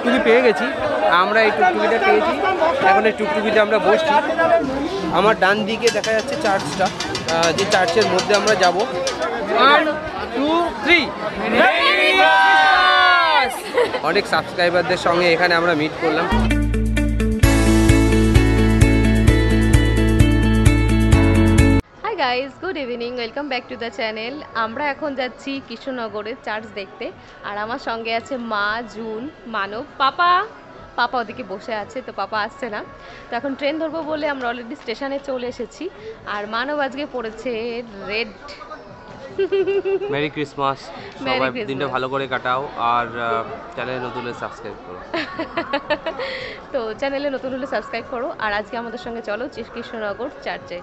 টুকটুকি পেয়ে গেছি। আমরা এই টুকটুকিটা পেয়েছি এখন এই টুকটুকিতে আমরা বসছি। আমার ডান দিকে দেখা যাচ্ছে চার্চটা। যে চার্চের মধ্যে আমরা যাব। ওয়ান টু থ্রি অনেক সাবস্ক্রাইবারদের সঙ্গে এখানে আমরা মিট করলাম। Guys good evening welcome back to the channel আমরা এখন যাচ্ছি কৃষ্ণনগরের চার্চ দেখতে। আর আমার সঙ্গে আছে মা, জুন, মানব, পাপা। পাপা ওদিকে বসে আছে, তো পাপা আসছে না। তো এখন ট্রেন ধরবো বলে আমরা অলরেডি স্টেশনে চলে এসেছি। আর মানব আজকে পড়েছে রেড মেরি ক্রিসমাস সবাই দিনটা ভালো করে কাটাও আর চ্যানেলে নতুন সাবস্ক্রাইব করো। তো চ্যানেলে নতুন হলে সাবস্ক্রাইব করো। আর আজকে আমাদের সঙ্গে চলো কৃষ্ণনগর চার্চে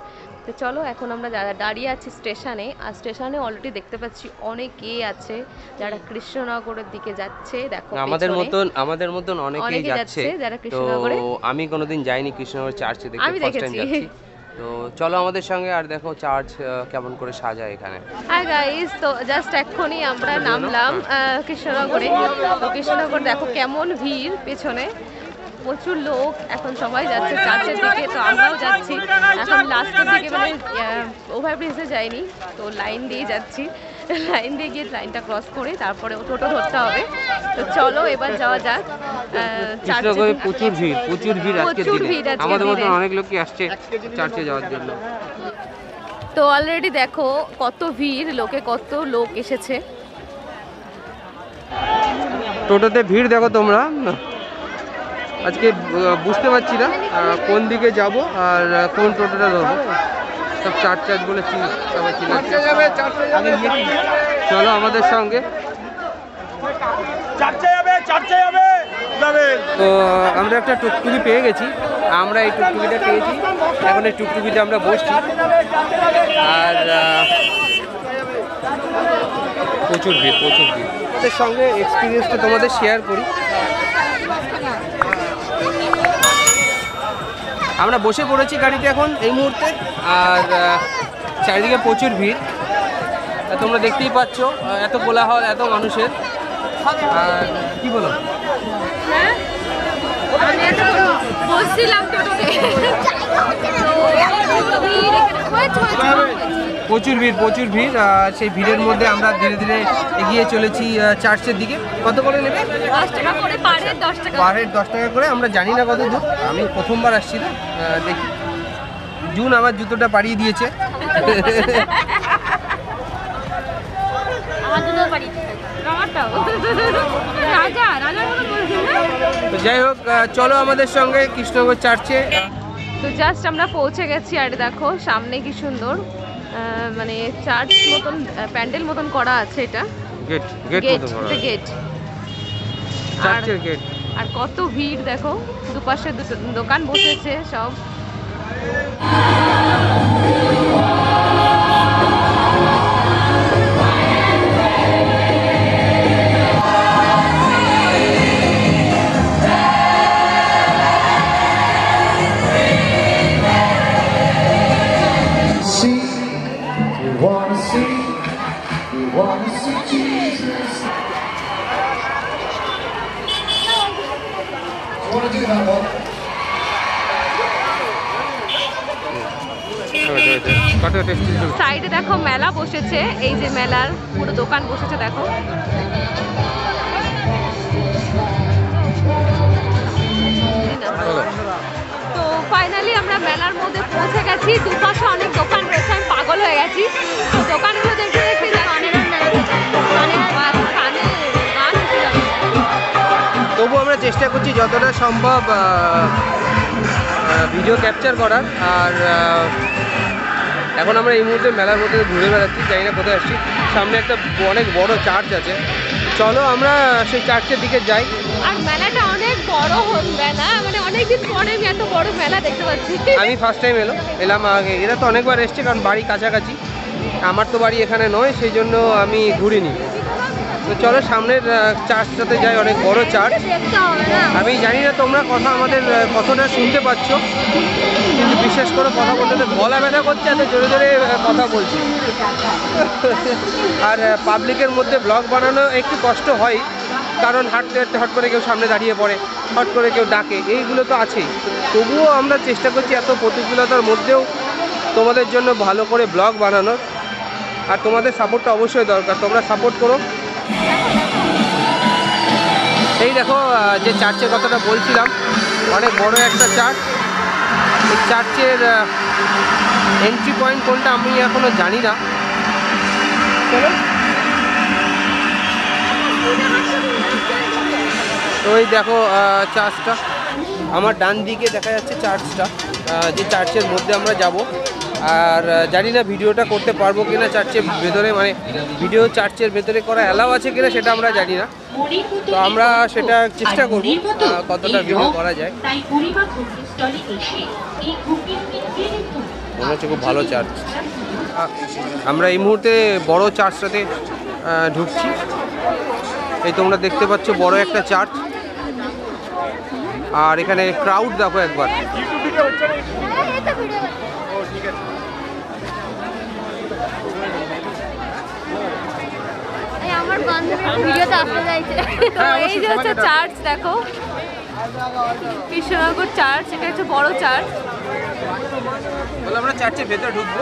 তো চলো এখন আমরা যারা দাঁড়িয়ে আছি স্টেশনে আর স্টেশনে অলরেডি দেখতে পাচ্ছি অনেকে আছে যারা কৃষ্ণনগরের দিকে যাচ্ছে। দেখো আমাদের মতন আমাদের মতন অনেকেই যাচ্ছে। যারা তো কৃষ্ণনগরে। আমি কোনোদিন যাইনি কৃষ্ণনগর চার্চে দেখতে ফার্স্ট টাইম। যাচ্ছি। তো চলো আমাদের সঙ্গে আর দেখো চার্চ কেমন করে সাজায় এখানে। হাই গাইস তো জাস্ট এক্ষুনি আমরা নামলাম কৃষ্ণনগরে। তো কৃষ্ণনগর দেখো কেমন ভিড় পেছনে। প্রচুর লোক এখন সবাই যাচ্ছে চার্চের দিকে তো আমরাও যাচ্ছি। এখন লাস্টের দিকে মানে ওভারব্রিজে যাইনি তো লাইন দিয়ে যাচ্ছি। লাইন দিয়ে গিয়ে লাইনটা ক্রস করে তারপরে টোটো ধরতে হবে। তো চলো এবার যাওয়া যাক। চার্চে প্রচুর ভিড় প্রচুর ভিড় প্রচুর দিনে। আমাদের মতন। অনেক লোকই আসছে চার্চে যাওয়ার জন্য। তো অলরেডি দেখো কত ভিড় লোকে কত লোক এসেছে। টোটোতে ভিড় দেখো তোমরা। আজকে বুঝতে পারছি না কোন দিকে যাব আর কোন টোটোটা ধরবো। সব চার্চ চার্চ বলে সবাই? চলো আমাদের সঙ্গে। চার্চে যাবে চার্চে যাবে। যাবে তো আমরা একটা টুকটুকি পেয়ে গেছি। আমরা এই টুকটুকিটা পেয়েছি। এখন এই টুকটুকিতে আমরা বসছি। আর প্রচুর ভিড় প্রচুর ভিড়। সঙ্গে এক্সপিরিয়েন্সটা তোমাদের শেয়ার করি। আমরা বসে পড়েছি গাড়িতে এখন এই মুহূর্তে, আর চারিদিকে প্রচুর ভিড়। তোমরা দেখতেই পাচ্ছ এত কোলাহল, এত মানুষের। আর, কি বলো? বসছিলাম টোটোতে তো ভিড় এখানে হয়েছে, হয়েছে, হয়েছে। প্রচুর ভিড় প্রচুর ভিড় সেই ভিড়ের মধ্যে আমরা ধীরে ধীরে এগিয়ে চলেছি চার্চের দিকে। কত করে নেবে? করে দশ টাকা পার হেড দশ টাকা করে আমরা জানি না কত দূর। আমি প্রথমবার আসছি না দেখি। জুন আমার জুতোটা পাড়িয়ে দিয়েছে। তো যাই হোক চলো আমাদের সঙ্গে কৃষ্ণনগর চার্চে। তো জাস্ট আমরা পৌঁছে গেছি আর দেখো সামনে কি সুন্দর। মানে চার্চ মতন প্যান্ডেল মতন করা আছে এটা। গেট গেট গেট চার্চের গেট। আর কত ভিড় দেখো দুপাশে দুটো দোকান বসেছে সব। সাইডে দেখো মেলা বসেছে এই যে মেলার পুরো দোকান বসেছে দেখো। তো ফাইনালি আমরা মেলার মধ্যে পৌঁছে গেছি। দুপাশে অনেক দোকান রয়েছে আমি পাগল হয়ে গেছি। দোকানগুলো গান উঠে যাবে। তবু আমরা চেষ্টা করছি যতটা সম্ভব ভিডিও ক্যাপচার করার। আর এখন আমরা এই মুহূর্তে মেলার মধ্যে ঘুরে বেড়াচ্ছি জানি না কোথায় আসছি। সামনে একটা অনেক বড় চার্চ আছে। চলো আমরা সেই চার্চের দিকে যাই। আর মেলাটা অনেক বড় মেলা। মানে অনেকদিন পরে আমি এত বড় মেলা দেখতে পাচ্ছি। আমি ফার্স্ট টাইম এলো এলাম আগে। এরা তো অনেকবার এসছে কারণ বাড়ি কাছাকাছি। আমার তো বাড়ি এখানে নয় সেই জন্য আমি ঘুরিনি। তো চলো সামনের চার্চটাতে যাই, অনেক বড় চার্চ। আমি জানি না তোমরা কথা আমাদের কতটা শুনতে পাচ্ছ, কিন্তু বিশেষ করে, কথা বলতে গলা ব্যথা করছে, এত জোরে জোরে কথা বলছি। আর পাবলিকের মধ্যে ব্লগ বানানো একটু কষ্ট হয়, কারণ হাঁটতে হাঁটতে হট করে কেউ সামনে দাঁড়িয়ে পড়ে, হট করে কেউ ডাকে, এইগুলো তো আছেই। তবুও আমরা চেষ্টা করছি এত প্রতিকূলতার মধ্যেও তোমাদের জন্য ভালো করে ব্লগ বানানোর, আর তোমাদের সাপোর্টটা অবশ্যই দরকার। তোমরা সাপোর্ট করো এই দেখো যে চার্চের কথাটা বলছিলাম, অনেক বড় একটা চার্চ। এই চার্চের এন্ট্রি পয়েন্ট কোনটা আমি এখনও জানি না। তো ওই দেখো চার্চটা। আমার ডান দিকে দেখা যাচ্ছে চার্চটা যে চার্চের মধ্যে আমরা যাব। আর জানি না ভিডিওটা করতে পারব কিনা চার্চের ভেতরে মানে ভিডিও চার্চের ভেতরে করা অ্যালাউ আছে কিনা সেটা আমরা জানি না। তো আমরা সেটা চেষ্টা করব, কতটা ভিডিও করা যায়। মনে হচ্ছে খুব ভালো চার্চ। আমরা এই মুহূর্তে বড় চার্চটাতে ঢুকছি। এই তোমরা দেখতে পাচ্ছ বড় একটা চার্চ। আর এখানে ক্রাউড দেখো একবার এই আমার বান্ধবীর ভিডিওতে আসতে চাইছে। তো হ্যাঁ, এই যে হচ্ছে চার্চ দেখো। কৃষ্ণনগর চার্চ এটা হচ্ছে বড় চার্চ আমরা চার্চের ভেতরে ঢুকবো।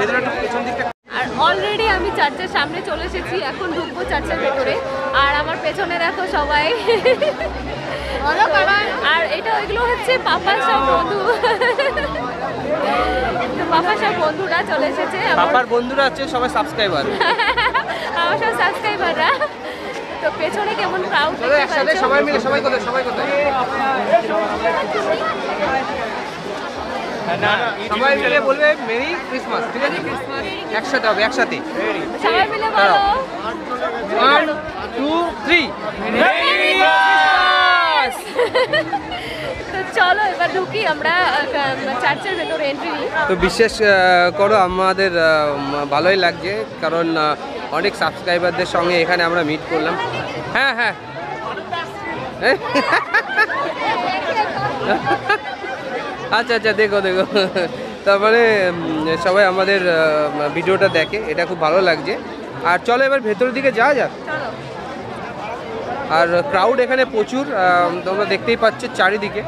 ভেতরে পেছন দিকটা আর অলরেডি আমি চার্চের সামনে চলে এসেছি এখন ঢুকবো চার্চের ভেতরে। আর আমার পেছনে দেখো সবাই। আর এটা ওইগুলো হচ্ছে পাপার সব বন্ধু। তো পাপার সব বন্ধুরা চলে এসেছে আমার বন্ধুরা আছে সবাই সাবস্ক্রাইবার আমার সব সাবস্ক্রাইবাররা তো পেছনে কেমন ক্রাউড চলো একসাথে সবাই মিলে সবাই কোথায় সবাই কোথায়? সবাই মিলে বলবে মেরি ক্রিসমাস ঠিক আছে? একসাথে হবে একসাথে। সবাই মিলে বলো। ওয়ান টু থ্রি তো চলো এবার ঢুকি আমরা চার্চের ভেতরে এন্ট্রি তো বিশেষ করো আমাদের ভালোই লাগছে কারণ অনেক সাবস্ক্রাইবারদের সঙ্গে এখানে আমরা মিট করলাম। হ্যাঁ হ্যাঁ। এ? আচ্ছা আচ্ছা দেখো দেখো। তার মানে সবাই আমাদের ভিডিওটা দেখে এটা খুব ভালো লাগছে। আর চলো এবার ভেতরের দিকে যাওয়া যাক। আর ক্রাউড এখানে প্রচুর তোমরা দেখতেই পাচ্ছ চারিদিকে।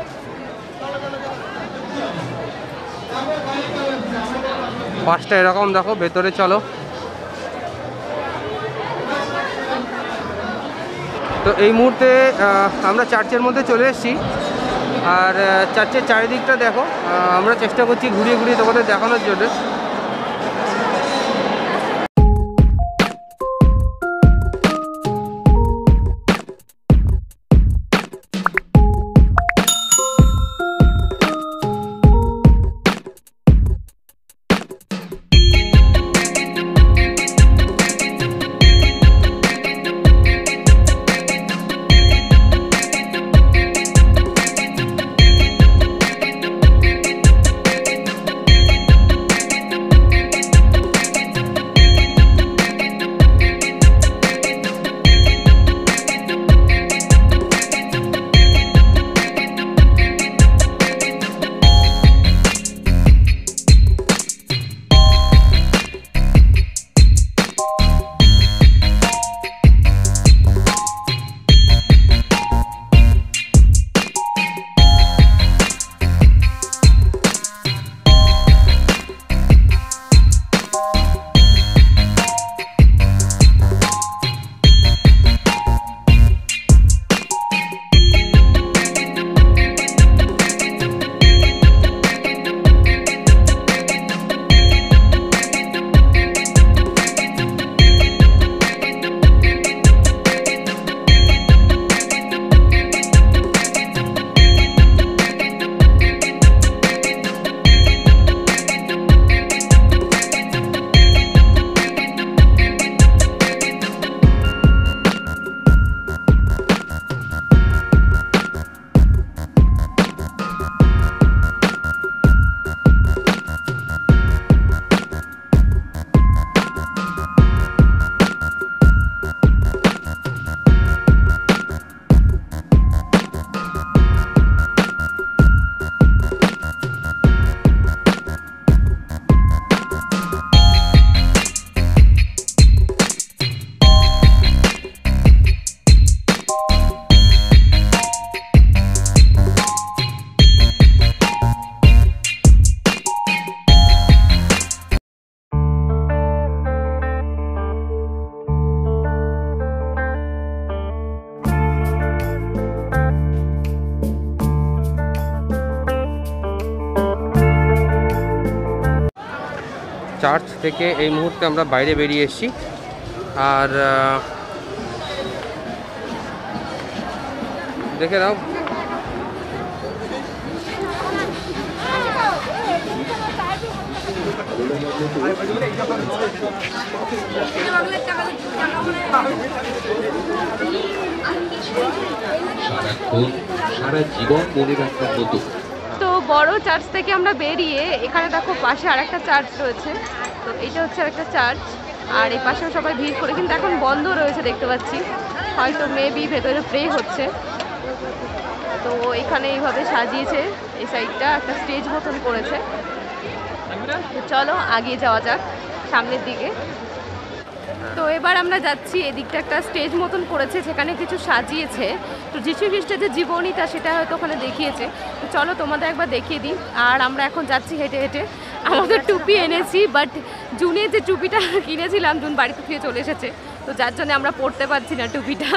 পাঁচটা এরকম দেখো, ভেতরে চলো। তো এই মুহূর্তে আমরা চার্চের মধ্যে চলে এসেছি। আর চার্চের চারিদিকটা দেখো আমরা চেষ্টা করছি ঘুরিয়ে ঘুরিয়ে তোমাদের দেখানোর জন্য। চার্চ থেকে এই মুহূর্তে আমরা বাইরে বেরিয়ে এসেছি। আর দেখে নাও। সারা জীবন মনে রাখার মতো বড় চার্চ থেকে আমরা বেরিয়ে এখানে দেখো পাশে আরেকটা চার্চ রয়েছে। তো এটা হচ্ছে আরেকটা চার্চ আর এই পাশেও সবাই ভিড় করে, কিন্তু এখন বন্ধ রয়েছে দেখতে পাচ্ছি। হয়তো মেবি ভেতরে প্রে হচ্ছে। তো এখানে এইভাবে সাজিয়েছে, এই সাইডটা একটা স্টেজ মতন করেছে। চলো, আগিয়ে যাওয়া যাক, সামনের দিকে। তো এবার আমরা যাচ্ছি, এদিকটা একটা স্টেজ মতন করেছে যেখানে কিছু সাজিয়েছে। তো যিশু খ্রিস্টের যে জীবনীটা সেটা হয়তো ওখানে দেখিয়েছে। চলো তোমাদের একবার দেখিয়ে দিই। আর আমরা এখন যাচ্ছি হেঁটে হেঁটে। আমাদের টুপি এনেছি বাট জুনের যে টুপিটা কিনেছিলাম, জুন বাড়িতে ফিরে চলে এসেছে। তো যার জন্য আমরা পড়তে পারছি না টুপিটা।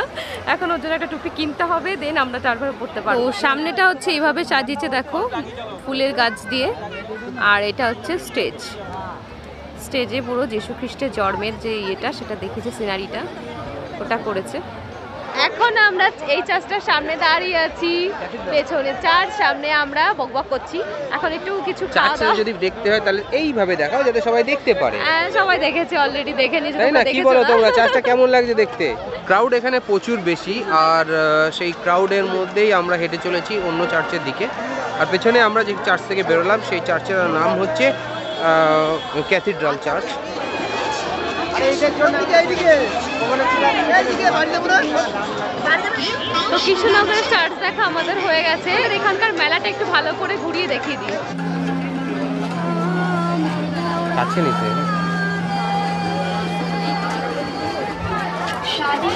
এখন ওর জন্য একটা টুপি কিনতে হবে দেন আমরা তারপরে পড়তে পারব। সামনেটা হচ্ছে এইভাবে সাজিয়েছে, দেখো, ফুলের গাছ দিয়ে। আর এটা হচ্ছে স্টেজ স্টেজে পুরো যীশু খ্রিস্টের জন্মের যে ইয়েটা সেটা দেখেছে সিনারিটা ওটা করেছে। এখন আমরা এই চার্চটার সামনে দাঁড়িয়ে আছি। পেছনে চার্চ সামনে আমরা বকবক করছি। এখন একটু কিছু যদি দেখতে হয় তাহলে এইভাবে দেখাও যাতে সবাই দেখতে পারে। হ্যাঁ, সবাই দেখেছে অলরেডি দেখে নিয়েছে তাই না? কি বলো? তোমরা? চার্চটা কেমন লাগছে দেখতে? ক্রাউড এখানে প্রচুর বেশি আর সেই ক্রাউডের মধ্যেই আমরা হেঁটে চলেছি অন্য চার্চের দিকে। আর পেছনে আমরা যে চার্চ থেকে বেরোলাম সেই চার্চের নাম হচ্ছে ক্যাথিড্রাল চার্চ তো কৃষ্ণনগরের চার্চ দেখা আমাদের হয়ে গেছে। আর এখানকার মেলাটা একটু ভালো করে ঘুরিয়ে দেখিয়ে দিই। কাছে নিতে শাড়ি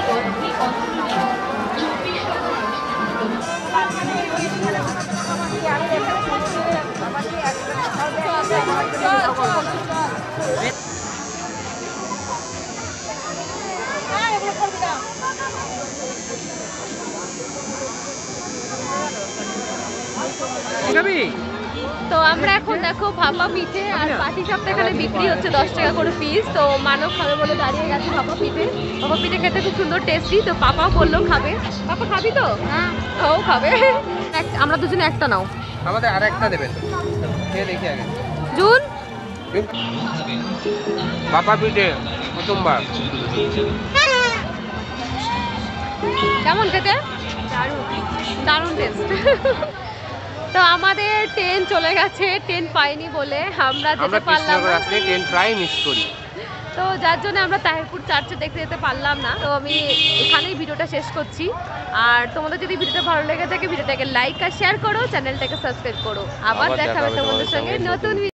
তো আমরা এখন দেখো ভাপা পিঠে আর পাটি সাপটা এখানে বিক্রি হচ্ছে দশ টাকা করে পিস তো মানব খাবে বলে দাঁড়িয়ে গেছে ভাপা পিঠে। ভাপা পিঠে খেতে খুব সুন্দর টেস্টি তো পাপাও বলল খাবে। পাপা খাবি তো? হ্যাঁ। ও খাবে। আমরা দুজনে একটা নাও। আমাদের আর একটা দেবেন। খেয়ে দেখি আগে। জুন? বাবা পিঠে প্রথমবার। কেমন খেতে? দারুণ। টেস্ট তো আমাদের ট্রেন চলে গেছে ট্রেন পাইনি বলে আমরা আমরা যেতে পারলাম না। ট্রেন প্রায় মিস করি। তো যার জন্য আমরা তাহিরপুর চার্চে দেখতে যেতে পারলাম না। তো আমি এখানেই ভিডিওটা শেষ করছি। আর তোমাদের যদি ভিডিওটা ভালো লেগে থাকে ভিডিওটাকে লাইক আর শেয়ার করো চ্যানেলটাকে সাবস্ক্রাইব করো। আবার দেখা হবে তোমাদের সঙ্গে নতুন